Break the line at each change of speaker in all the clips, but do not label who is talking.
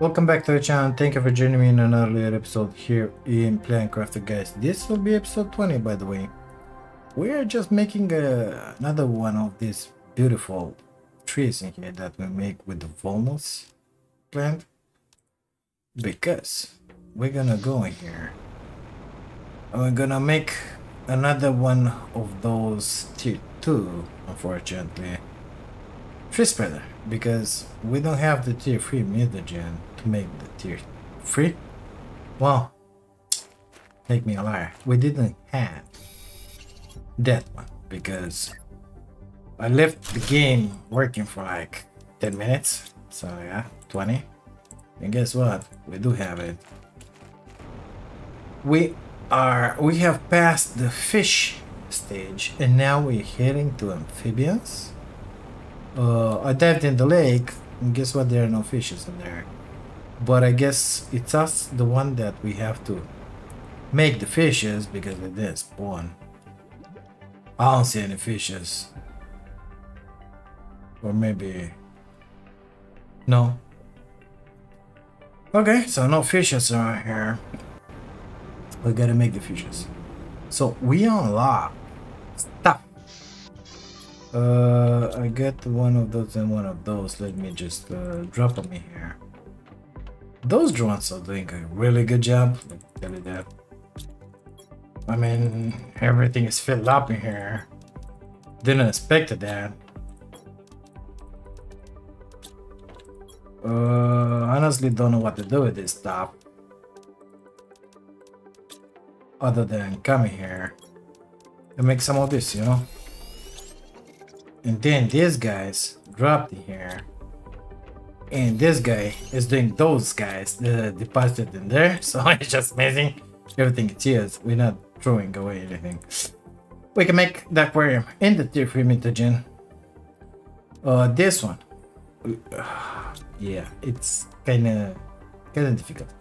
Welcome back to the channel. Thank you for joining me in another episode here in Planet Crafter guys. This will be episode 20 by the way. We are just making uh, another one of these beautiful trees in here that we make with the walnuts plant. Because we're gonna go in here. And we're gonna make another one of those tier 2 unfortunately. Tree spreader because we don't have the tier 3 mutagen to make the tier 3. Well, make me a liar. We didn't have that one because I left the game working for like 10 minutes. So yeah, 20. And guess what? We do have it. We are we have passed the fish stage and now we're heading to amphibians. Uh, I dived in the lake and guess what? There are no fishes in there. But I guess it's us, the one that we have to make the fishes because they didn't spawn. I don't see any fishes. Or maybe... No. Okay, so no fishes around here. We gotta make the fishes. So we unlock stuff. Uh, I get one of those and one of those. Let me just uh, drop them in here. Those drones are doing a really good job. Me tell you that. I mean, everything is filled up in here. Didn't expect that. Uh, honestly, don't know what to do with this stuff. Other than coming here and make some of this, you know? And then these guys dropped in here. And this guy is doing those guys uh, deposited in there. So it's just amazing. Everything is yours. We're not throwing away anything. We can make the aquarium in the tier 3 mutagen. Uh, this one. yeah, it's kinda, kinda difficult.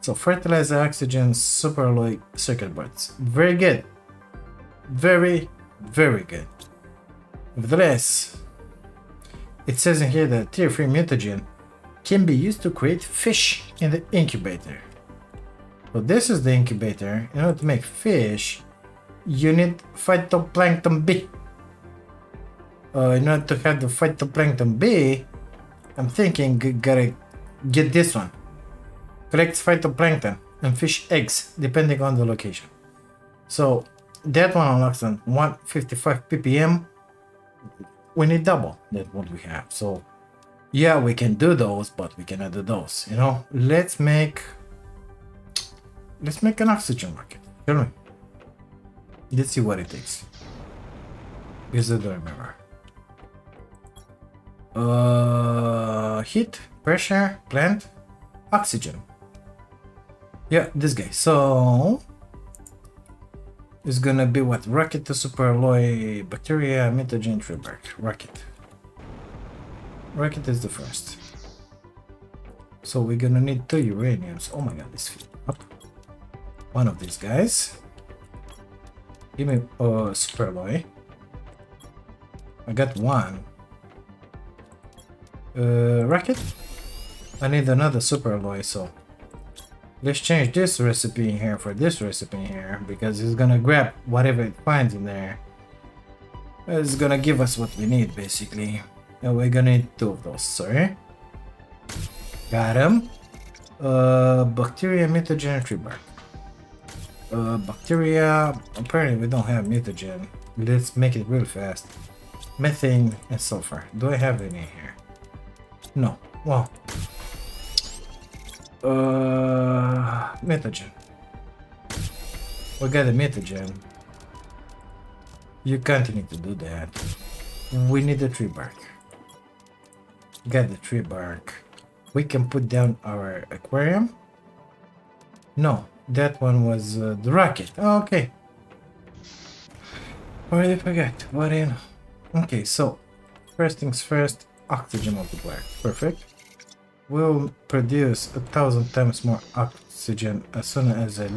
So fertilizer, oxygen, superalloy, circuit boards. Very good. Very, very good. Nevertheless, it says in here that tier 3 mutagen can be used to create fish in the incubator. So this is the incubator. In order to make fish, you need phytoplankton B. Uh, in order to have the phytoplankton B, I'm thinking gotta get this one. Collects phytoplankton and fish eggs depending on the location. So that one unlocks on 155 ppm. We need double that what we have. So yeah, we can do those, but we cannot do those. You know, let's make let's make an oxygen rocket, shall we? Let's see what it takes. Because I don't remember. Uh, heat, pressure, plant, oxygen. Yeah, this guy. So it's gonna be what? Rocket to superalloy bacteria, mutagen, tree bark. Rocket. Rocket is the first. So we're gonna need two uraniums. Oh my god, this up. One of these guys. Give me a uh, superalloy. I got one. Uh, rocket? I need another superalloy, so let's change this recipe in here for this recipe in here because it's gonna grab whatever it finds in there. It's gonna give us what we need basically. And we're gonna need two of those, sorry. Got him. Uh, bacteria, mutagen, tree bark. Uh, bacteria, apparently we don't have mutagen. Let's make it real fast. Methane and sulfur. Do I have any here? No. Well. Uh, mutagen. We got a mutagen. You continue to do that. We need a tree bark. Got the tree bark. We can put down our aquarium. No, that one was uh, the rocket. Oh, okay. Already forget. What in? Okay, so first things first, oxygen multiplier. Perfect. Will produce a thousand times more oxygen as soon as I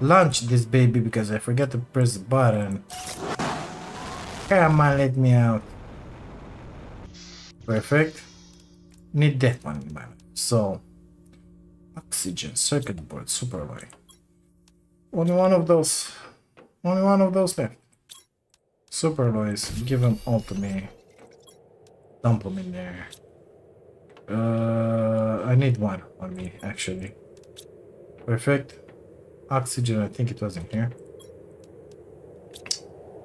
launch this baby because I forgot to press the button. Come on, let me out. Perfect. Need that one, So Oxygen, circuit board, superalloy. Only one of those. Only one of those left. Superalloys, give them all to me. Dump them in there. Uh, I need one on me, actually. Perfect. Oxygen, I think it was in here.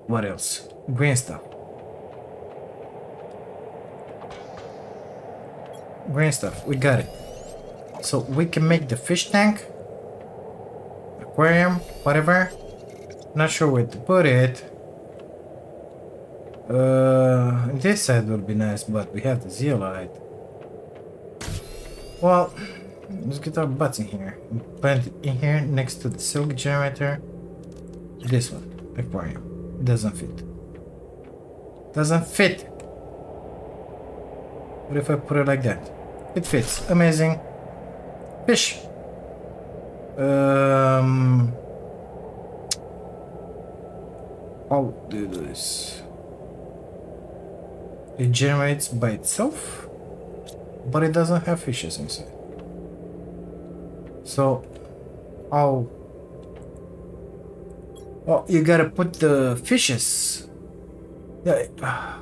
What else? Green stuff. Green stuff, we got it. So we can make the fish tank, aquarium, whatever. Not sure where to put it. Uh, this side would be nice, but we have the zeolite. Well, let's get our butts in here. Plant it in here next to the silk generator. This one, aquarium. Doesn't fit. Doesn't fit. What if I put it like that? It fits. Amazing. Fish. Um, I'll do this. It generates by itself, but it doesn't have fishes inside. So, I'll... Well, you gotta put the fishes. Yeah.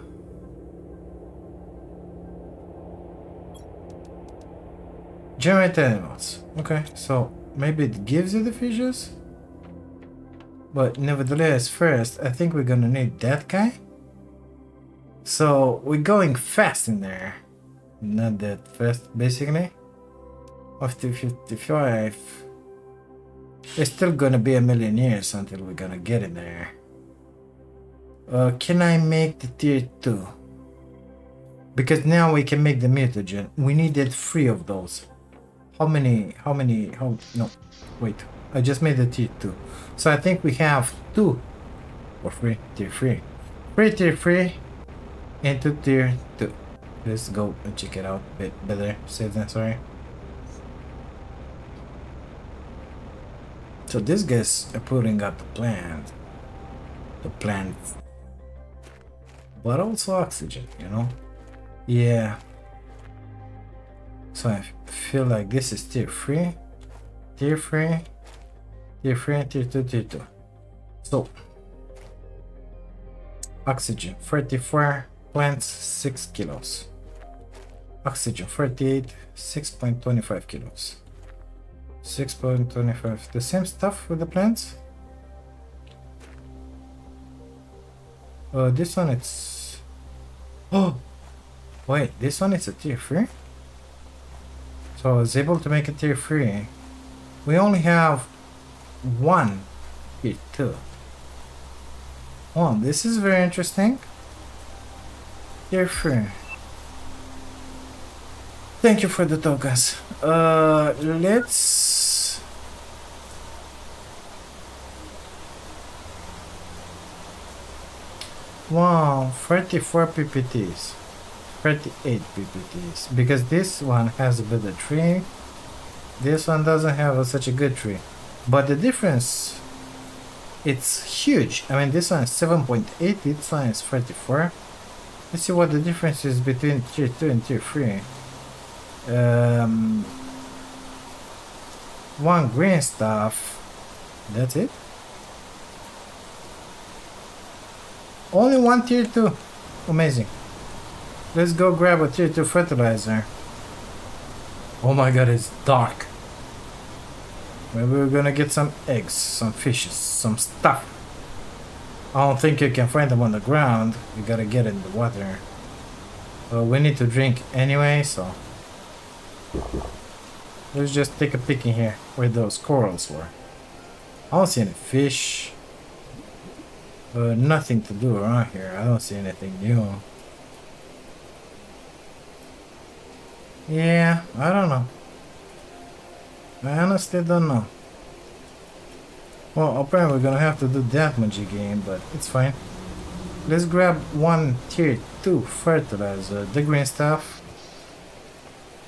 Generate animals. Okay, so maybe it gives you the fishes? But nevertheless, first, I think we're gonna need that guy. So, we're going fast in there. Not that fast, basically. After 55, it's still gonna be a million years until we're gonna get in there. Uh, can I make the tier 2? Because now we can make the mutagen. We needed three of those. How many, how many, how, no, wait, I just made the tier 2. So I think we have two, or three, tier 3. Three tier 3 into tier 2. Let's go and check it out a bit better, safe than sorry. So these guys are putting up the plant. The plant. But also oxygen, you know? Yeah, so I feel like this is tier 3, tier 3, tier 3, tier 2, tier 2. So, oxygen 34, plants 6 kilos. Oxygen 48, 6.25 kilos. 6.25, the same stuff with the plants? Uh, this one it's... Oh! Wait, this one is a tier 3? So I was able to make it tier 3. We only have one tier 2. Oh, this is very interesting. Tier 3. Thank you for the tokens. Uh, let's... Wow, 34 PPTs. 38 PPTs because this one has a better tree. This one doesn't have a, such a good tree. But the difference it's huge. I mean this one is 7.8 this one is 34 let's see what the difference is between tier 2 and tier 3 um, one green stuff that's it. Only one tier 2 amazing Let's go grab a tier 2 fertilizer. Oh my god, it's dark. Maybe we're gonna get some eggs, some fishes, some stuff. I don't think you can find them on the ground. You gotta get in the water. But we need to drink anyway, so... Let's just take a peek in here, where those corals were. I don't see any fish. Uh, nothing to do around here. I don't see anything new. Yeah, I don't know. I honestly don't know. Well, apparently we're gonna have to do that much again, but it's fine. Let's grab one tier 2 fertilizer, the green stuff.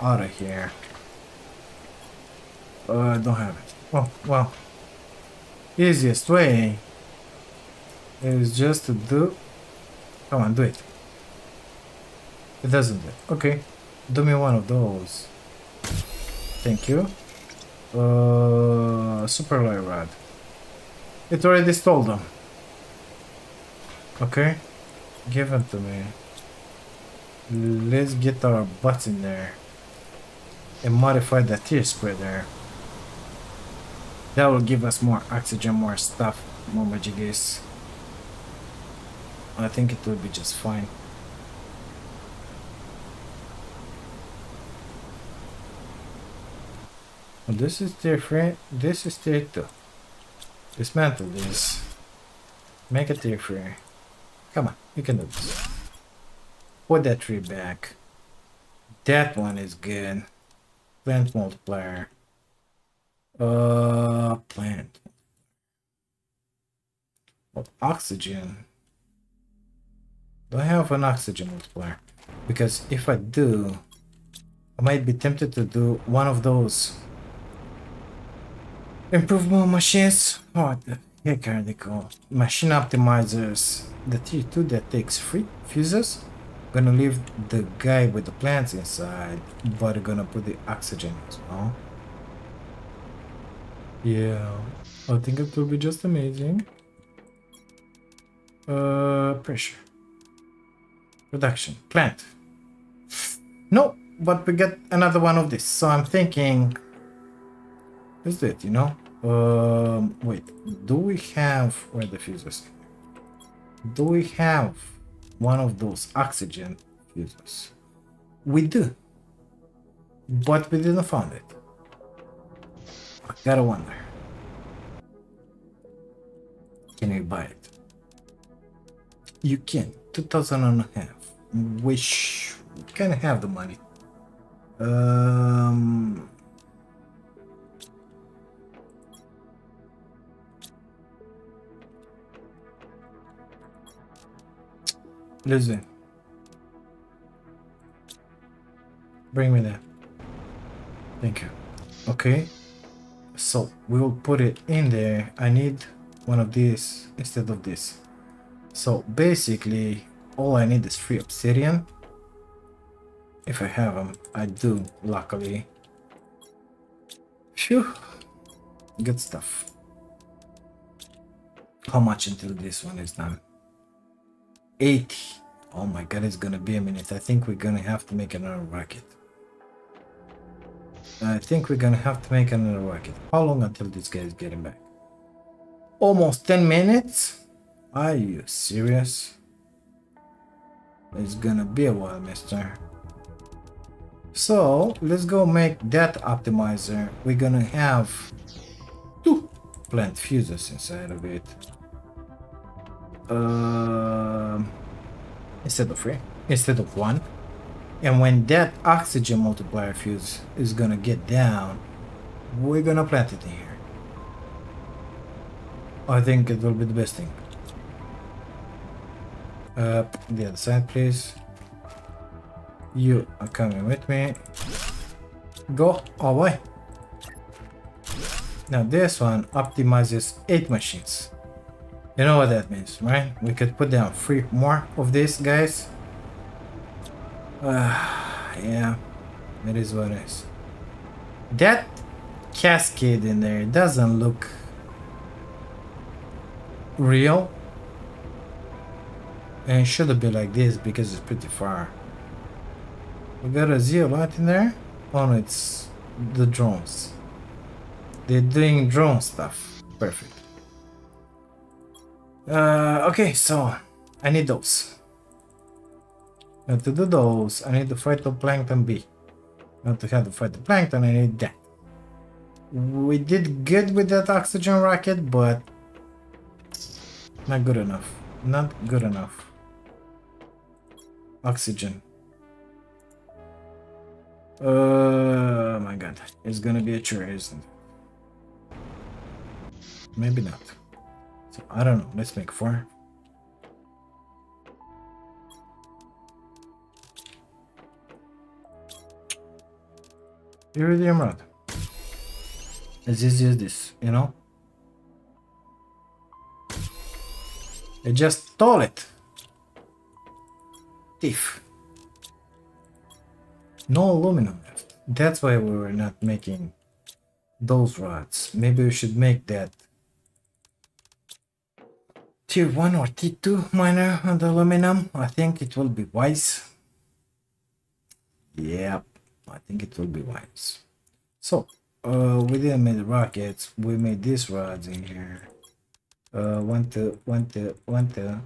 Out of here. Uh, I don't have it. Oh, well. Easiest way is just to do... Come on, do it. It doesn't do it. Okay. Do me one of those. Thank you. Uh, super light rod. It already stole them. Okay, give them to me. Let's get our butts in there and modify the tree spreader. That will give us more oxygen, more stuff, more majigis. I think it will be just fine. This is different. This is 2. Dismantle this. Make it 3. Come on, you can do this. Put that tree back. That one is good. Plant multiplier. Uh, plant. Well, oxygen. Do I have an oxygen multiplier? Because if I do, I might be tempted to do one of those improvement machines. What the heck are they called? Machine optimizers. The tier 2 that takes free fuses. Gonna leave the guy with the plants inside, but gonna put the oxygen as well. Yeah, I think it will be just amazing. Uh, pressure. Production. Plant. No, but we get another one of this. So I'm thinking... Is it, you know? Um, wait. Do we have... Where the fuses? Do we have one of those oxygen fuses? We do. But we didn't find it. I gotta wonder. Can we buy it? You can. 2000 and a half which can have the money. Um, listen. Bring me there. Thank you. Okay. So we will put it in there. I need one of these instead of this. So basically all I need is free obsidian. If I have them, I do, luckily. Phew. Good stuff. How much until this one is done? 80. Oh my god, it's gonna be a minute. I think we're gonna have to make another rocket. I think we're gonna have to make another rocket. How long until this guy is getting back? Almost 10 minutes? Are you serious? It's gonna be a while, mister. So, let's go make that optimizer. We're gonna have two plant fuses inside of it. Uh, instead of three, instead of one. And when that oxygen multiplier fuse is gonna get down, we're gonna plant it in here. I think it will be the best thing. Uh, the other side, please. You are coming with me. Go away. Now this one optimizes 8 machines. You know what that means, right? We could put down 3 more of these guys. Uh, yeah, it is what it is. That cascade in there doesn't look real and it should be like this because it's pretty far. We got a zeolite in there? No, it's the drones. They're doing drone stuff. Perfect. Uh, okay, so I need those. Now to do those, I need the phytoplankton B. Now to have the phytoplankton, I need that. We did good with that oxygen rocket, but not good enough. Not good enough oxygen. Oh my god, it's gonna be a chore, isn't it? Maybe not. I don't know, let's make four. Iridium rod. As easy as this, you know? I just stole it thief. No aluminum left. That's why we were not making those rods. Maybe we should make that tier 1 or tier 2 miner on the aluminum. I think it will be wise. Yep, I think it will be wise. So, uh, we didn't make the rockets. We made these rods in here. Uh, one, two, one, two, one, two.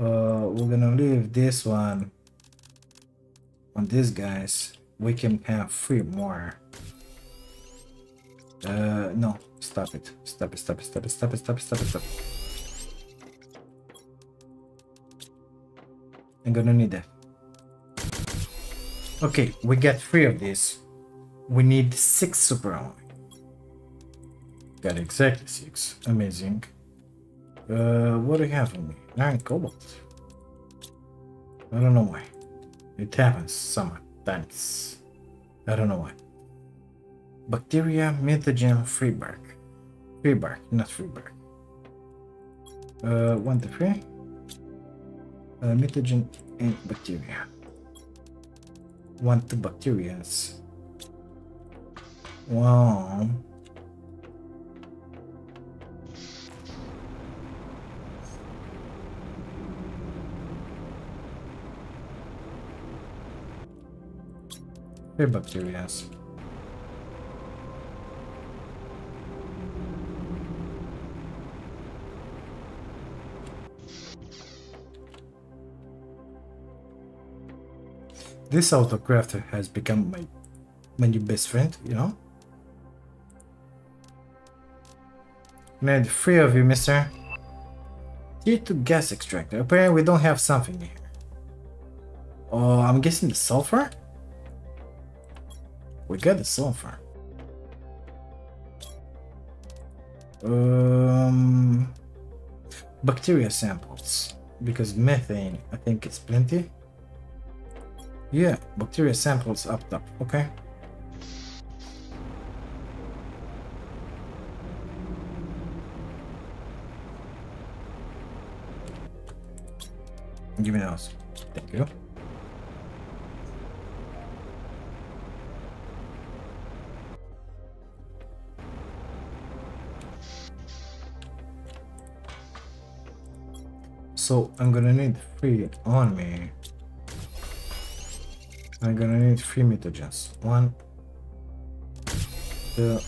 Uh, we're gonna leave this one on these guys. We can have three more. Uh, no, stop it. Stop it, stop it, stop it, stop it, stop it, stop it, stop it. I'm gonna need that. Okay, we get three of these. We need six super alloy. Got exactly six. Amazing. Uh, what do you have on me? Nine cobalt. I don't know why. It happens sometimes. I don't know why. Bacteria, mutagen, free bark. Free bark, not free bark. Uh, one to three. Uh, mutagen and bacteria. One to bacterias. Wow. Hey, bacterias. This autocrafter has become my my new best friend, you know? Need three of you, mister. Tier 2 gas extractor. Apparently we don't have something here. Oh, I'm guessing the sulfur? We got the sulfur. Um, bacteria samples. Because methane, I think it's plenty. Yeah, bacteria samples up top, okay. Give me those. Thank you. So I'm gonna need three on me. I'm gonna need three mutagens. One, two,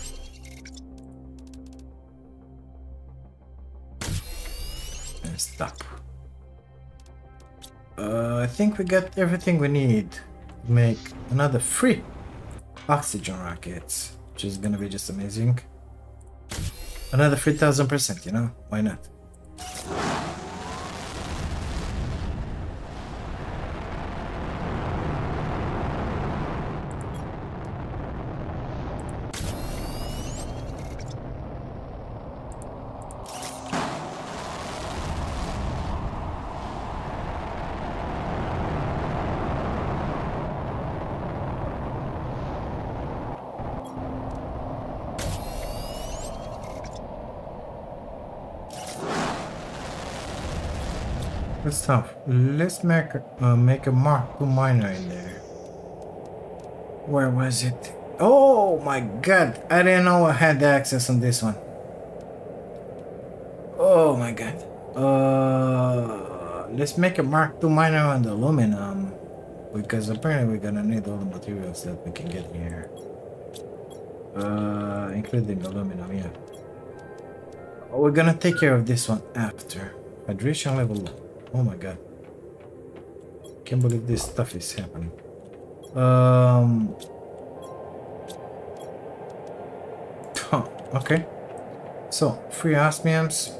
and stop. Uh, I think we got everything we need to make another three oxygen rockets, which is gonna be just amazing. Another 3000%, you know? Why not? Stuff. Let's make uh, make a Mark to miner in there. Where was it? Oh my god! I didn't know I had the access on this one. Oh my god. Uh, let's make a Mark to miner on the aluminum. Because apparently we're gonna need all the materials that we can get here. Uh, including aluminum, yeah. We're gonna take care of this one after. Hydration level Oh my god. Can't believe this stuff is happening. Um. Okay. So, three osmiums.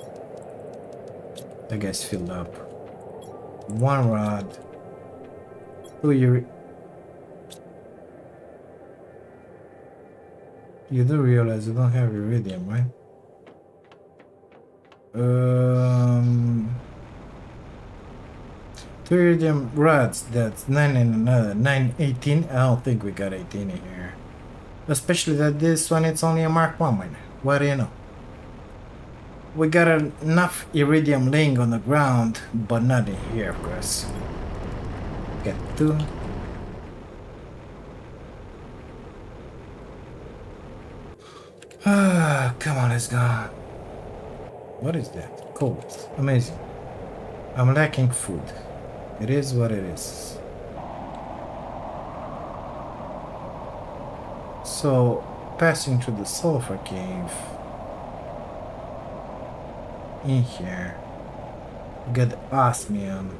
That guy's filled up. One rod. Two you You do realize you don't have iridium, right? Um Iridium rods, that's 9 and another. 9, 18. I don't think we got 18 in here. Especially that this one, it's only a Mark 1 miner. What do you know? We got enough iridium laying on the ground, but not in here, of course. Get two. Ah, come on, let's go. What is that? Cold. Amazing. I'm lacking food. It is what it is. So, passing through the sulfur cave. In here. We got the osmium.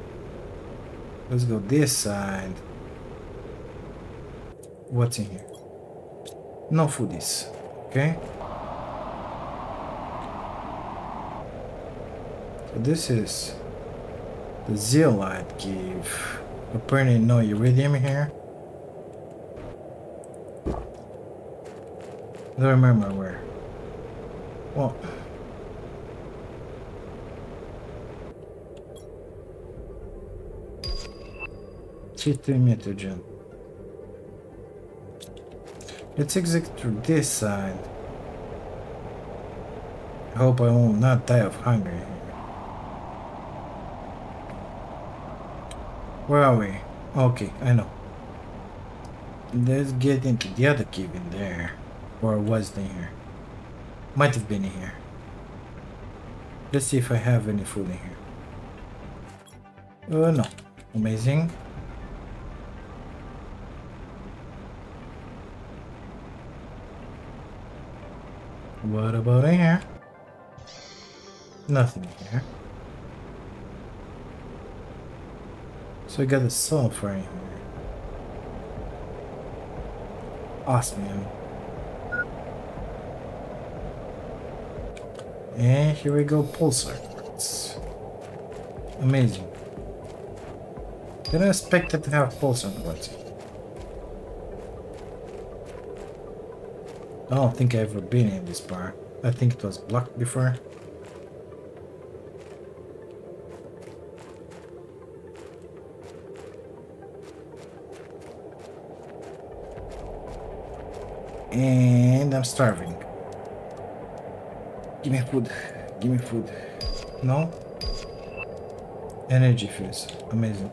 Let's go this side. What's in here? No foodies. Okay. So this is the zeolite cave. Apparently no iridium here. Don't remember where. Well. Cheating mutagen. Let's exit through this side. I hope I will not die of hunger here. Where are we? Okay, I know. Let's get into the other cave in there. Or was there here? Might have been in here. Let's see if I have any food in here. Uh, no. Amazing. What about in here? Nothing here. So we got the sulfur in here. Osmium. And here we go, pulsar. Amazing. Didn't expect it to have pulsar quartz. I don't think I've ever been in this bar. I think it was blocked before. And I'm starving. Give me food. Give me food. No? Energy fuse. Amazing.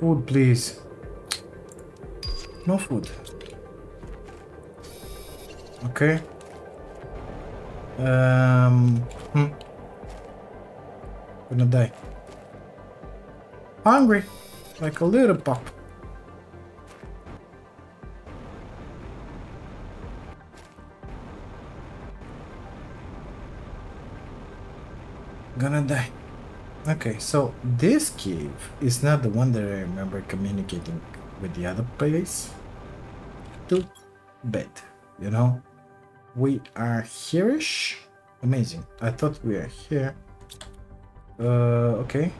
Food, please. No food. Okay. Um. Hmm. Gonna die. Hungry. Like a little pup. Gonna die. Okay, so this cave is not the one that I remember communicating with the other place. Too bad, you know? We are here-ish? Amazing. I thought we are here. Uh, okay.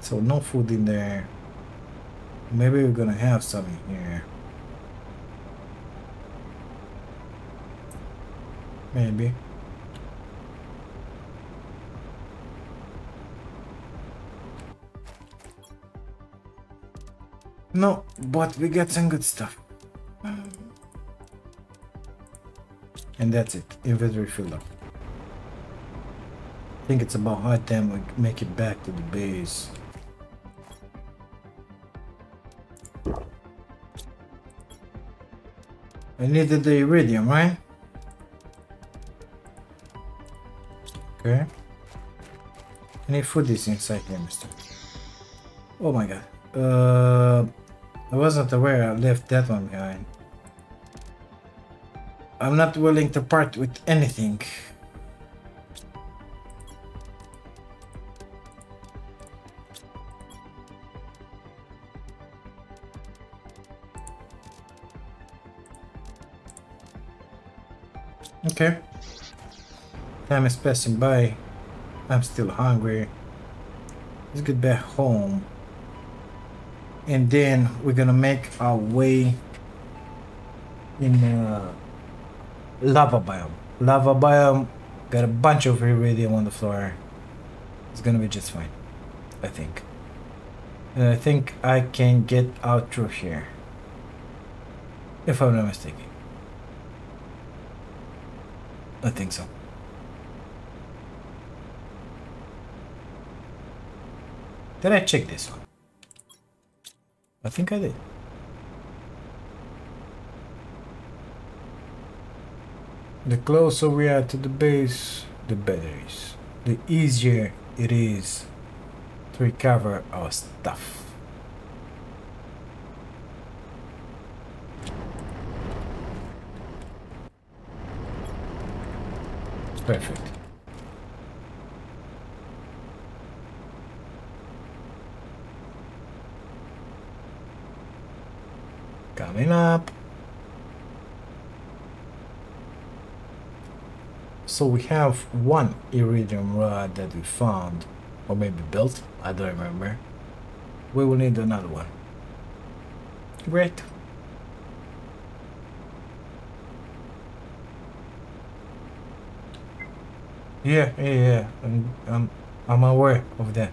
So no food in there. Maybe we're gonna have some here. Maybe. No, but we got some good stuff. And that's it. Inventory filled up. I think it's about high time we make it back to the base. I needed the iridium, right? Okay. Any food is inside here, mister. Oh my god. Uh, I wasn't aware I left that one behind. I'm not willing to part with anything. Okay. Time is passing by. I'm still hungry. Let's get back home. And then we're gonna make our way in uh, lava biome. Lava biome got a bunch of iridium on the floor. It's gonna be just fine, I think. And I think I can get out through here. If I'm not mistaken. I think so. Did I check this one? I think I did. The closer we are to the base, the better it is. The easier it is to recover our stuff. Perfect. Coming up. So we have one iridium rod that we found, or maybe built, I don't remember. We will need another one. Great. Yeah, yeah, yeah. I'm, I'm, I'm aware of that.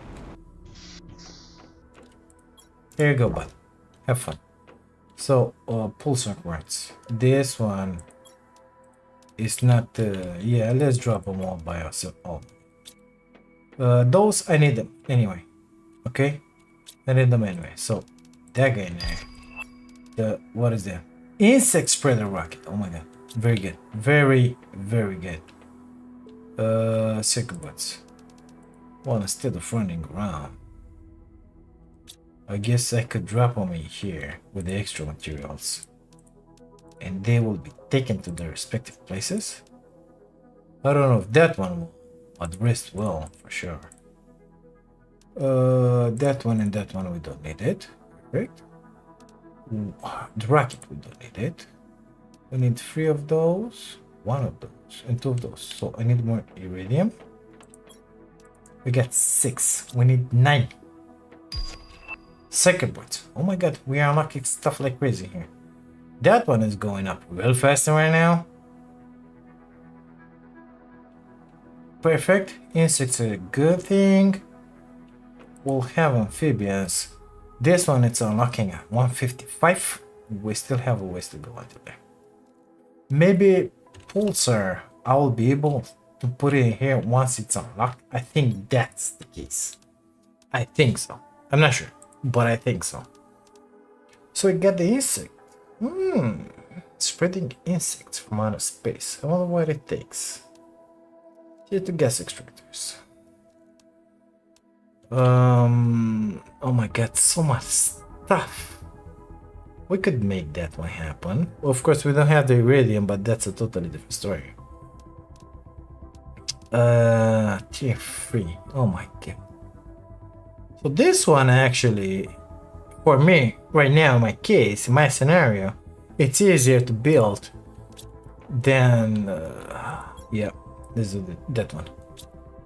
There you go, bud. Have fun. So, uh, pulsar quartz. This one is not. Uh, yeah, let's drop them all by ourselves. Oh. Uh, those I need them anyway. Okay, I need them anyway. So that guy there. The what is that? Insect spreader rocket. Oh my god, very good, very very good uh, buts. Well, instead of running around, I guess I could drop them in here with the extra materials. And they will be taken to their respective places. I don't know if that one will, but rest will, for sure. Uh, that one and that one we don't need it. Perfect. The rocket we don't need it. We need three of those one of those and two of those. So I need more iridium. We got six. We need nine. Second point. Oh my god, we are unlocking stuff like crazy here. That one is going up real fast right now. Perfect. Insects are a good thing. We'll have amphibians. This one it's unlocking at 155. We still have a ways to go until there. Maybe pulsar, I will be able to put it in here once it's unlocked. I think that's the case. I think so. I'm not sure, but I think so. So we get the insect. Hmm. Spreading insects from outer space. I wonder what it takes. Here to gas extractors. Um. Oh my god, so much stuff. We could make that one happen. Of course, we don't have the iridium, but that's a totally different story. Uh, tier 3. Oh my god. So this one actually, for me, right now, my case, my scenario, it's easier to build than, uh, yeah, this is that one.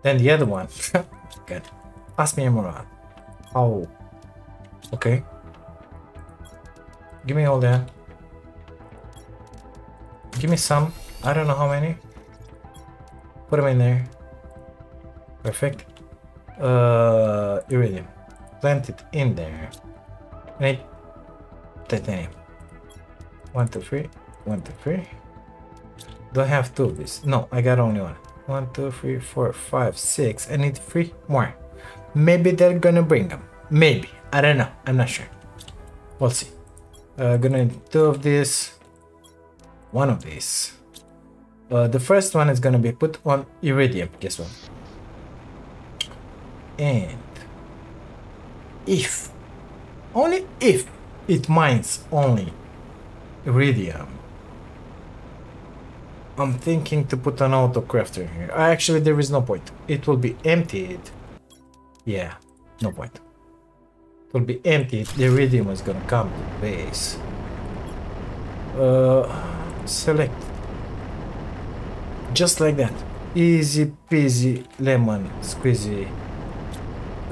Then the other one. Good. Pass me a moron. Oh. Okay. Give me all that. Give me some. I don't know how many. Put them in there. Perfect. Uh, iridium. Plant it in there. Need titanium. One, two, three. One, two, three. Do I have two of these? No, I got only one. One, two, three, four, five, six. I need three more. Maybe they're gonna bring them. Maybe. I don't know. I'm not sure. We'll see. Uh, gonna need two of this, one of these. Uh, the first one is gonna be put on iridium. Guess what? And if, only if it mines only iridium, I'm thinking to put an auto crafter here. Actually, there is no point. It will be emptied. Yeah, no point it will be empty. The iridium is gonna come to base. Uh, select. Just like that. Easy peasy lemon squeezy.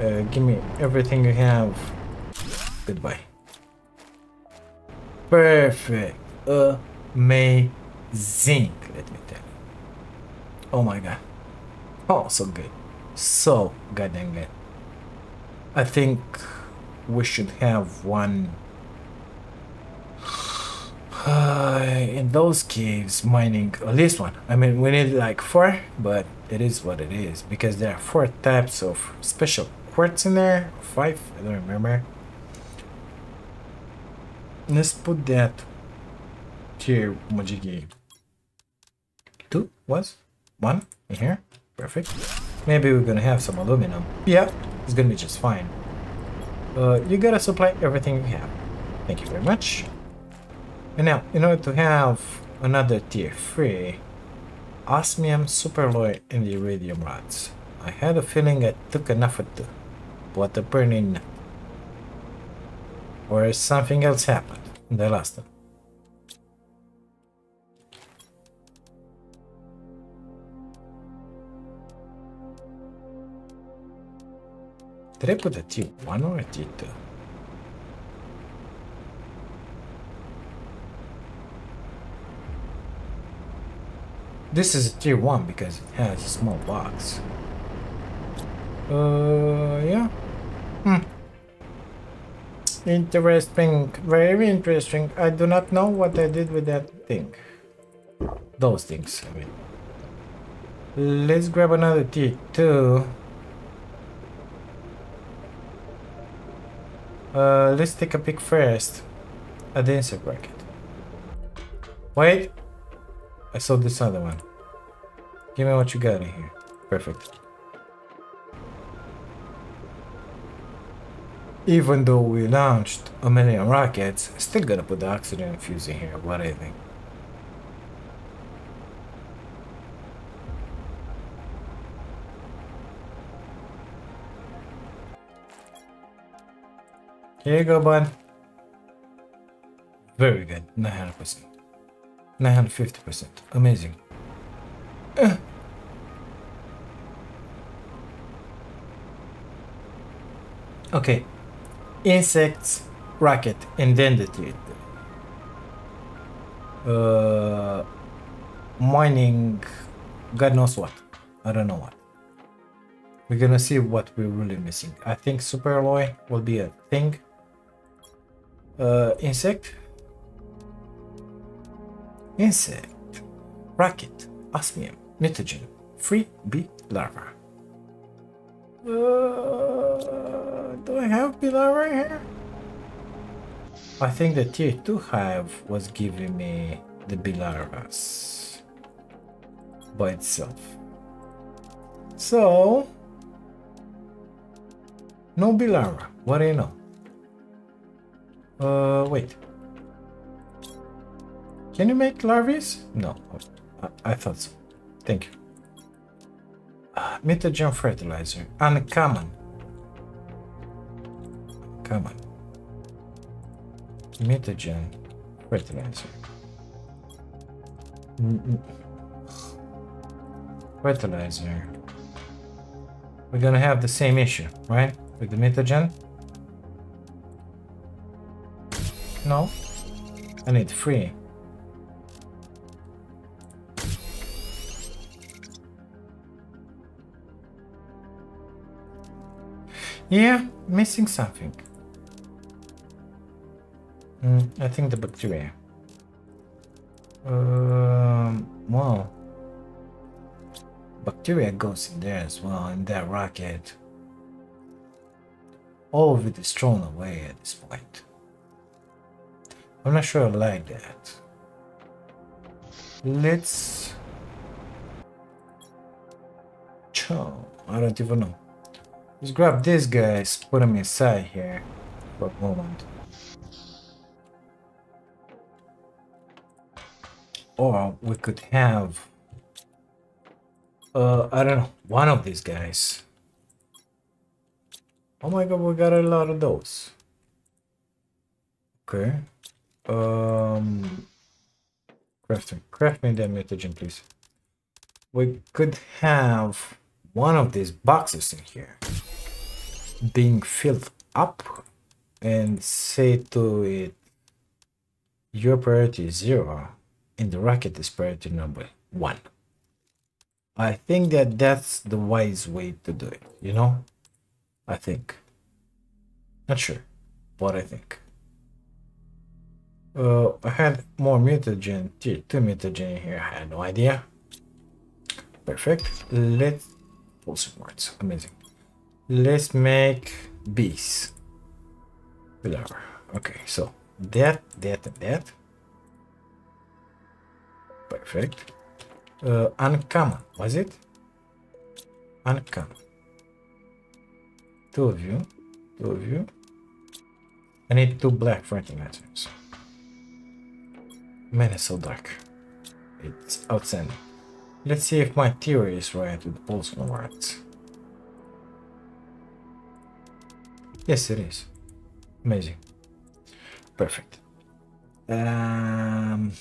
Uh, give me everything you have. Goodbye. Perfect. Amazing. Let me tell you. Oh my god. Oh, so good. So goddamn good. I think we should have one. In those caves mining at least one. I mean, we need like four, but it is what it is because there are four types of special quartz in there. Five, I don't remember. Let's put that tier Mojigi. Two was one in here. Perfect. Maybe we're gonna have some aluminum. Yeah, it's gonna be just fine. Uh, you gotta supply everything you have. Thank you very much. And now, in order to have another tier 3, osmium, superalloy, and the iridium rods. I had a feeling I took enough of the water burning. Or something else happened in the last one. Did I put a T1 or a T2? This is a tier 1 because it has a small box. Uh, yeah. Hmm. Interesting. Very interesting. I do not know what I did with that thing. Those things, I mean. Let's grab another tier 2. Uh, let's take a peek first the insect bracket. Wait, I saw this other one. Give me what you got in here. Perfect. Even though we launched a million rockets, still gonna put the oxygen fuse in here. What do you think? Here you go, bud. Very good. 900%. 950%. Amazing. Uh. Okay. Insects, then the teeth. Uh, mining, God knows what. I don't know what. We're gonna see what we're really missing. I think superalloy will be a thing. Uh, insect, insect, rocket, osmium, nitrogen, free bee larva. Uh, do I have bee larva here? I think the tier 2 hive was giving me the bee larvas by itself. So, no bee larva. What do you know? Uh, wait. Can you make larvae? No, I, I, thought so. Thank you. Uh, mutagen fertilizer. Uncommon. Common. Mutagen fertilizer. Mm -mm. Fertilizer. We're gonna have the same issue, right? With the mutagen? No. I need three. Yeah, missing something. Mm, I think the bacteria. Um, well, bacteria goes in there as well in that rocket. All of it is thrown away at this point. I'm not sure I like that. Let's... Chow. I don't even know. Let's grab these guys, put them inside here for a moment. Or we could have, uh, I don't know, one of these guys. Oh my god, we got a lot of those. Okay. Um, crafting. Craft me mutagen, please. We could have one of these boxes in here being filled up and say to it your priority is zero and the rocket is priority number one i think that that's the wise way to do it you know i think not sure but i think Uh, I had more mutagen, 2 mutagen here, I had no idea. Perfect. Let's pulsar quartz, amazing. Let's make bees. Whatever. Okay, so that, that, and that. Perfect. Uh, uncommon, was it? Uncommon. Two of you. Two of you. I need two black fertilizers. Man, it's so dark. It's outstanding. Let's see if my theory is right with the pulsar quartz. Yes, it is. Amazing. Perfect. Um,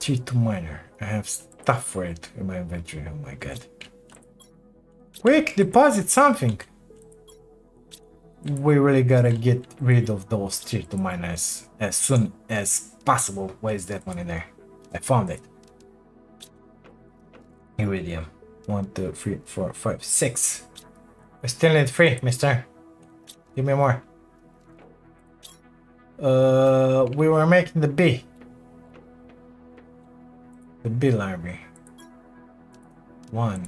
T2 miner. I have stuff for it in my inventory. Oh my god. Quick, deposit something. We really gotta get rid of those tier 2 miners as soon as possible. Why is that one in there? I found it. Iridium. One, two, three, four, five, six. I still need three, mister. Give me more. Uh, we were making the B. The B library. One.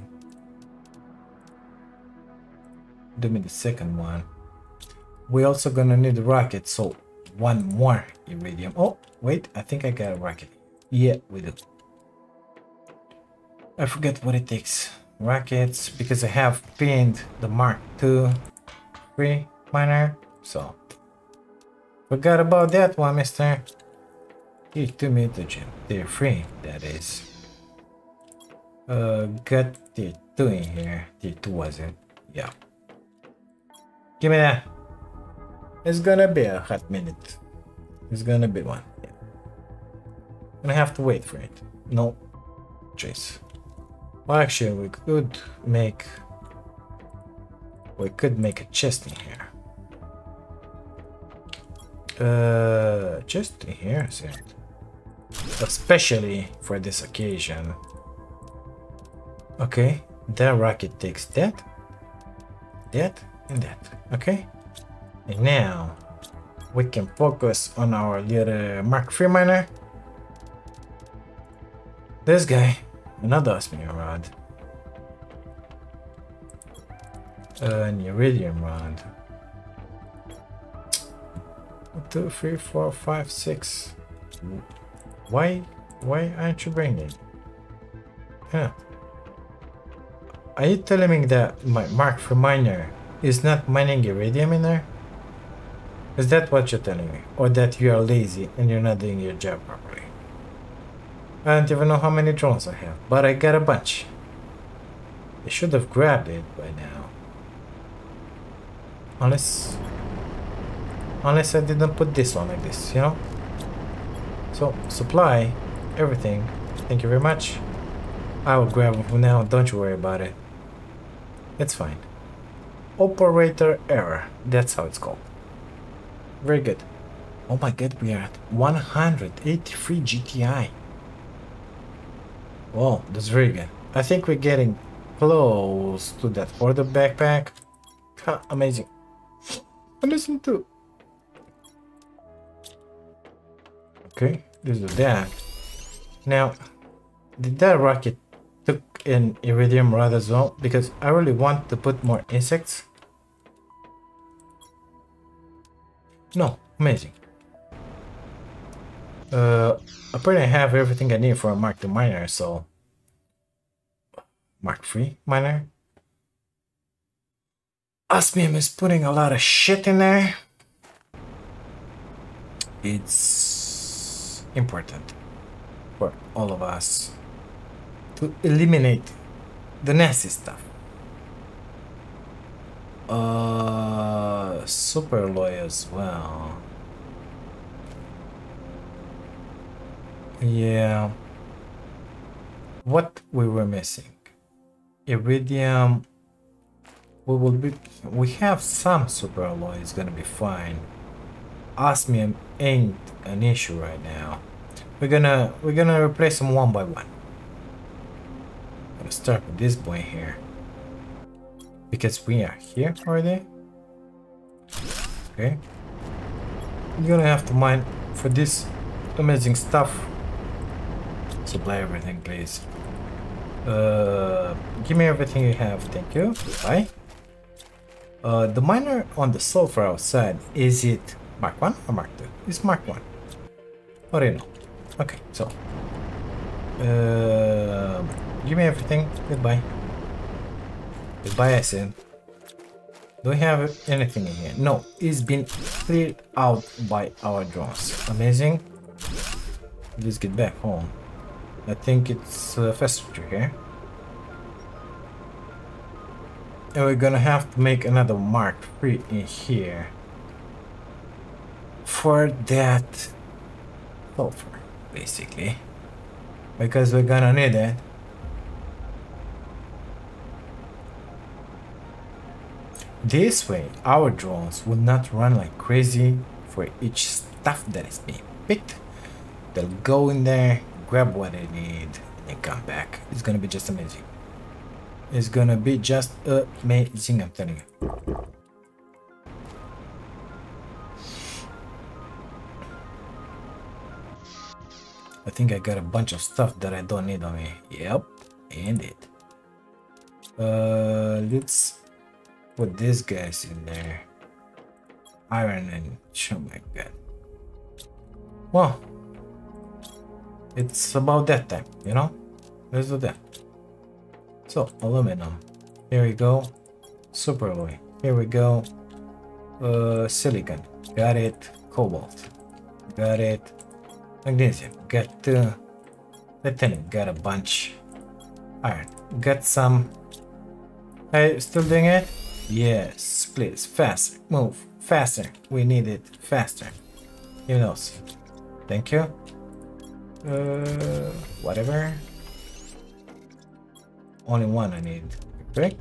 Do me the second one. We're also gonna need a rocket, so one more iridium. Oh, wait, I think I got a rocket. Yeah, we do. I forget what it takes. Rockets, because I have pinned the Mark II 3 miner, so Forgot about that one, mister. He's two mutagen. They're free, that is. Uh, got the two in here. The two wasn't. Yeah. Give me that. It's gonna be a hot minute. It's gonna be one. Yeah. Gonna have to wait for it. No choice. Well, actually, we could make. We could make a chest in here. Uh, chest in here, it. Especially for this occasion. Okay, that rocket takes that, that, and that. Okay, and now we can focus on our little Mark III miner. This guy, another osmium rod. An iridium rod two, three, four, five, six. Why, why aren't you bringing? Huh. Are you telling me that my Mark for miner is not mining iridium in there? Is that what you're telling me? Or that you are lazy and you're not doing your job properly? I don't even know how many drones I have, but I got a bunch. I should have grabbed it by now. Unless Unless I didn't put this on like this, you know? So, supply, everything. Thank you very much. I will grab them now, don't you worry about it. It's fine. Operator error, that's how it's called. Very good. Oh my god, we are at 183 GTI. Whoa, that's very good. I think we're getting close to that for the backpack. amazing. And listen to Okay, this is that. Now, did that rocket took an iridium rod as well? Because I really want to put more insects. No, amazing. Uh, apparently I have everything I need for a Mark II miner, so... Mark III miner? Osmium is putting a lot of shit in there. It's important for all of us to eliminate the nasty stuff. Uh, super alloy as well. Yeah. What we were missing? Iridium. We will be. We have some super alloy. It's gonna be fine osmium ain't an issue right now. We're gonna we're gonna replace them one by one. Gonna start with this boy here. Because we are here already. Okay. you're gonna have to mine for this amazing stuff. Supply everything, please. Uh, give me everything you have, thank you. Bye. Uh, the miner on the sulfur outside, is it Mark 1 or Mark 2? It's Mark 1. What do you know? Okay, so. Uh, give me everything. Goodbye. Goodbye, I said. Do we have anything in here? No, it's been cleared out by our drones. Amazing. Let's get back home. I think it's uh, faster here. And we're gonna have to make another Mark 3 in here. For that sulfur, basically. Because we're gonna need it. This way, our drones would not run like crazy for each stuff that is being picked. They'll go in there, grab what they need, and come back. It's gonna be just amazing. It's gonna be just amazing, I'm telling you. Think I got a bunch of stuff that I don't need on me. Yep, indeed. Uh, let's put these guys in there. Iron and oh my god. Well, it's about that time, you know? Let's do that. So, aluminum. Here we go. Superalloy. Here we go. Uh, silicon. Got it. Cobalt. Got it. Magnesium. Got uh, titanium. Got a bunch. Alright, Got some. Hey, still doing it? Yes, please. Faster. Move. Faster. We need it faster. You know. Thank you. Uh, whatever. Only one I need. Correct?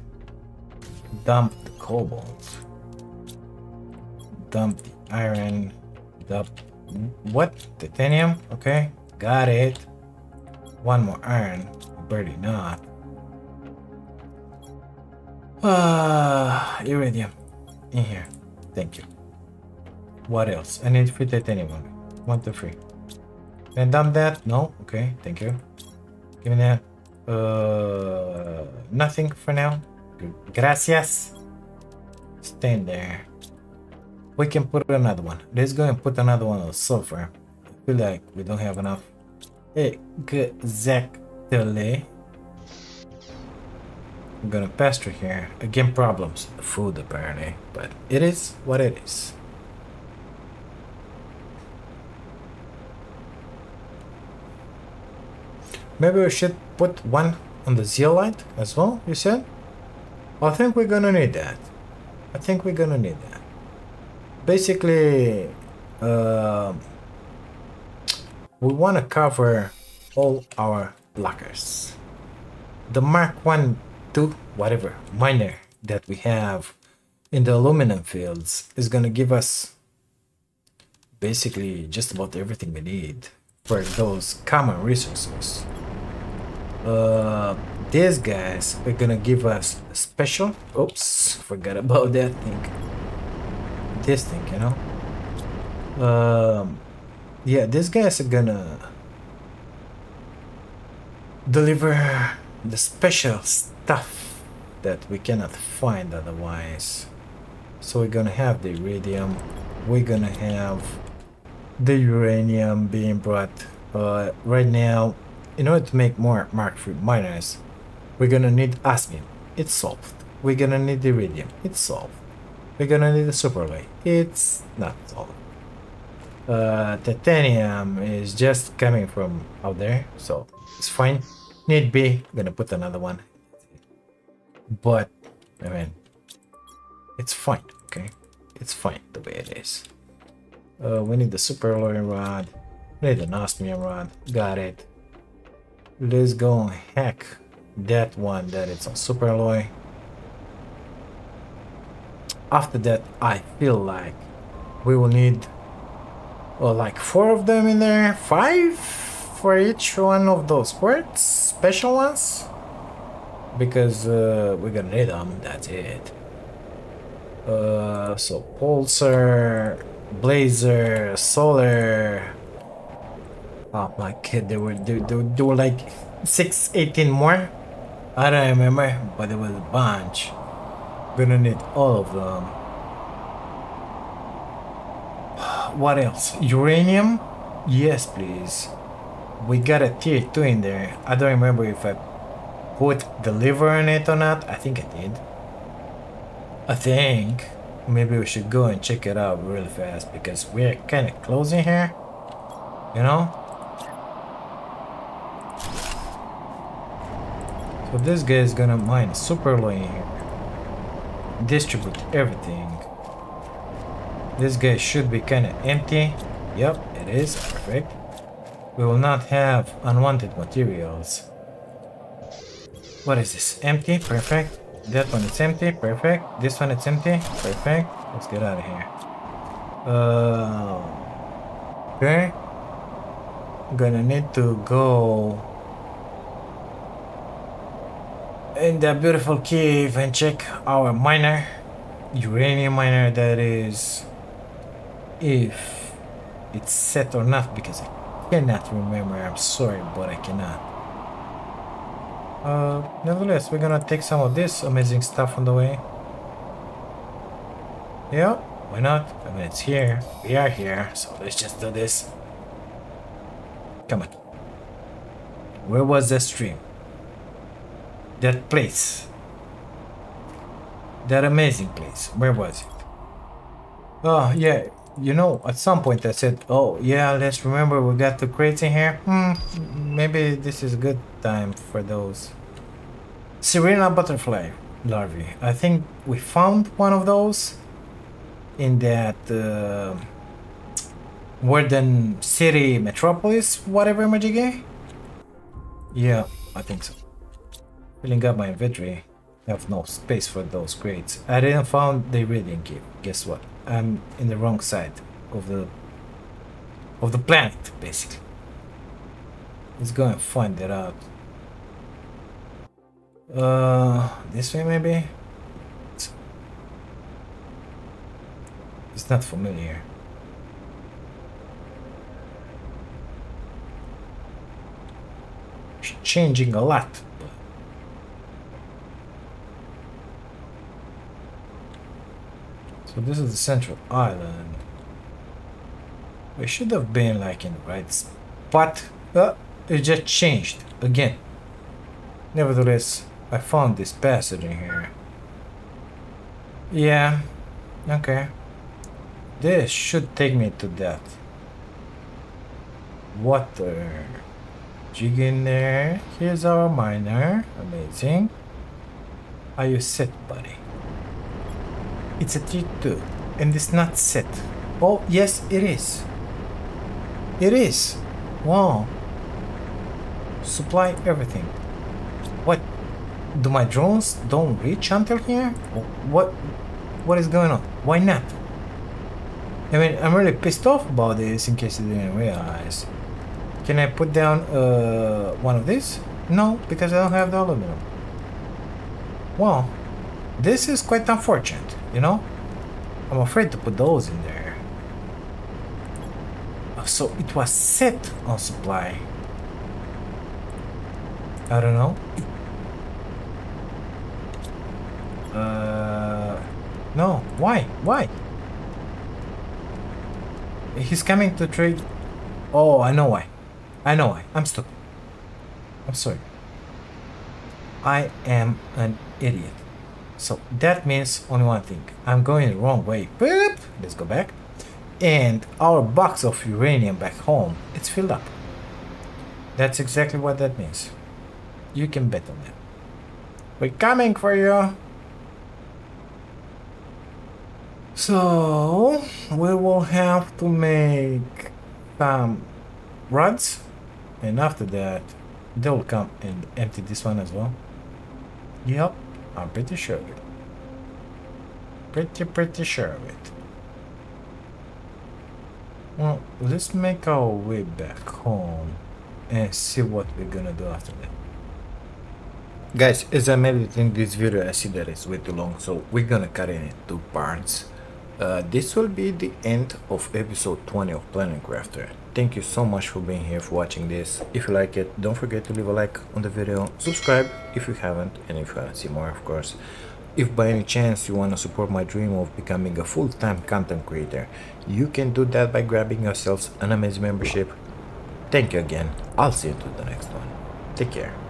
Dump the cobalt. Dump the iron. Dump. What? Titanium? Okay. Got it. One more iron. Barely not. Ah, iridium. In here. Thank you. What else? I need free titanium. One, two, three. Can I dump that? No? Okay, thank you. Give me that. Uh, nothing for now. Gracias. Stand there. We can put another one. Let's go and put another one of sulfur. I feel like we don't have enough. Exactly. I'm gonna through here. Again, problems. Food, apparently. But it is what it is. Maybe we should put one on the zeolite as well, you said? I think we're gonna need that. I think we're gonna need that. Basically, uh, we want to cover all our blockers. The Mark 1, 2, whatever, miner that we have in the aluminum fields is gonna give us basically just about everything we need for those common resources uh, these guys are gonna give us special oops forgot about that thing this thing you know um yeah this guys gonna deliver the special stuff that we cannot find otherwise so we're gonna have the iridium we're gonna have the uranium being brought uh, right now in order to make more Mark III miners, we're gonna need osmium. It's solved. We're gonna need iridium. It's solved. We're gonna need a superalloy. It's not solved. Uh, titanium is just coming from out there, so it's fine. Need be, gonna put another one. But, I mean, it's fine, okay? It's fine the way it is. Uh, we need the superalloy rod. We need an osmium rod. Got it. Let's go hack that one that it's on superalloy. After that, I feel like we will need well, like four of them in there, five for each one of those quartz, special ones, because uh, we're gonna need them. That's it. Uh, so pulsar, Blazer, Solar. Oh my god, there were there, there, there were like six, 18 more. I don't remember, but there was a bunch. Gonna need all of them. What else? Uranium? Yes, please. We got a tier 2 in there. I don't remember if I put the liver in it or not. I think I did. I think maybe we should go and check it out really fast because we're kind of closing here. You know? So this guy is gonna mine superalloy in here. Distribute everything. This guy should be kind of empty. Yep, it is. Perfect. We will not have unwanted materials. What is this? Empty? Perfect. That one is empty. Perfect. This one is empty. Perfect. Let's get out of here. Uh, okay. Gonna need to go in the beautiful cave and check our miner. Uranium miner that is. If it's set or not because I cannot remember. I'm sorry, but I cannot. Uh, nevertheless, we're gonna take some of this amazing stuff on the way. Yeah, why not? I mean, it's here. We are here, so let's just do this. Come on. Where was the stream? That place. That amazing place. Where was it? Oh, yeah. You know, at some point I said, oh, yeah, let's remember we got the crates in here. Hmm, maybe this is a good time for those. Serena butterfly larvae. I think we found one of those in that uh, Warden City Metropolis, whatever Majige. Yeah, I think so. Filling up my inventory. I have no space for those crates. I didn't found the Iridian cave. Guess what? I'm in the wrong side of the of the planet, basically. Let's go and find that out. Uh, this way maybe? It's, not familiar. Changing a lot. So this is the central island. We should have been like in the right spot. Uh, it just changed again. Nevertheless, I found this passage in here. Yeah, okay. This should take me to that. Water. Jig in there. Here's our miner. Amazing. Are you set, buddy? It's a T2 and it's not set. Oh, yes, it is. It is. Wow. Supply everything. What? Do my drones don't reach until here? What? What is going on? Why not? I mean, I'm really pissed off about this in case you didn't realize. Can I put down uh, one of these? No, because I don't have the aluminum. Well, this is quite unfortunate, you know? I'm afraid to put those in there. Oh, so it was set on supply. I don't know. Uh, no, why? Why? He's coming to trade. Oh, I know why. I know why. I'm stupid. I'm sorry. I am an idiot. So that means only one thing. I'm going the wrong way. Boop. Let's go back. And our box of uranium back home, it's filled up. That's exactly what that means. You can bet on that. We're coming for you. So we will have to make some rods and after that they'll come and empty this one as well. Yep. I'm pretty sure of it. Pretty, pretty sure of it. Well, let's make our way back home and see what we're gonna do after that. Guys, as I'm editing this video, I see that it's way too long, so we're gonna cut it in two parts. uh, this will be the end of episode 20 of Planet Crafter. Thank you so much for being here, for watching this. If you like it, don't forget to leave a like on the video, subscribe if you haven't, and if you want to see more, of course. If by any chance you want to support my dream of becoming a full-time content creator, you can do that by grabbing yourselves an amazing membership. Thank you again. I'll see you to the next one. Take care.